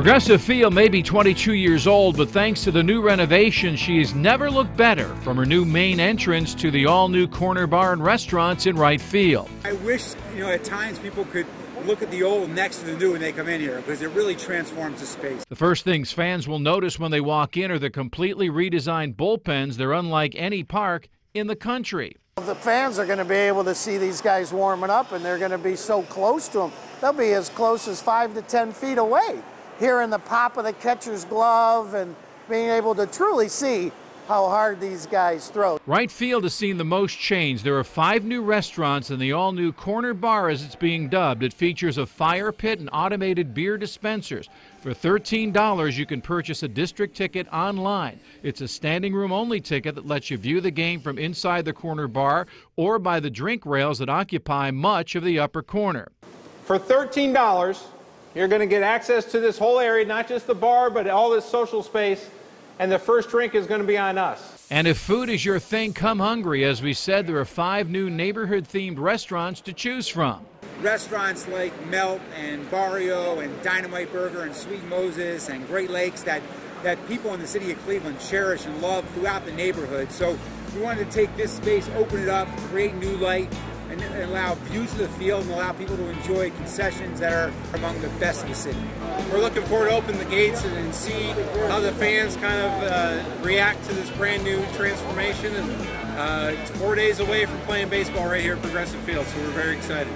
Progressive Field may be 22 years old, but thanks to the new renovation, she has never looked better from her new main entrance to the all new corner bar and restaurants in right field. I wish, you know, at times people could look at the old next to the new when they come in here because it really transforms the space. The first things fans will notice when they walk in are the completely redesigned bullpens. They're unlike any park in the country. The fans are going to be able to see these guys warming up and they're going to be so close to them. They'll be as close as five to 10 feet away hearing the pop of the catcher's glove and being able to truly see how hard these guys throw. Right field has seen the most change. There are five new restaurants and the all new Corner Bar, as it's being dubbed. It features a fire pit and automated beer dispensers. For $13, you can purchase a district ticket online. It's a standing room only ticket that lets you view the game from inside the corner bar or by the drink rails that occupy much of the upper corner. For $13, you're going to get access to this whole area, not just the bar, but all this social space. And the first drink is going to be on us. And if food is your thing, come hungry. As we said, there are five new neighborhood themed restaurants to choose from. Restaurants like Melt and Barrio and Dynomite Burger and Sweet Moses and Great Lakes that, that people in the city of Cleveland cherish and love throughout the neighborhood. So we wanted to take this space, open it up, create new light, and, allow views of the field and allow people to enjoy concessions that are among the best in the city. We're looking forward to open the gates and, and see how the fans kind of uh, react to this brand new transformation. And uh, it's four days away from playing baseball right here at Progressive Field, so we're very excited.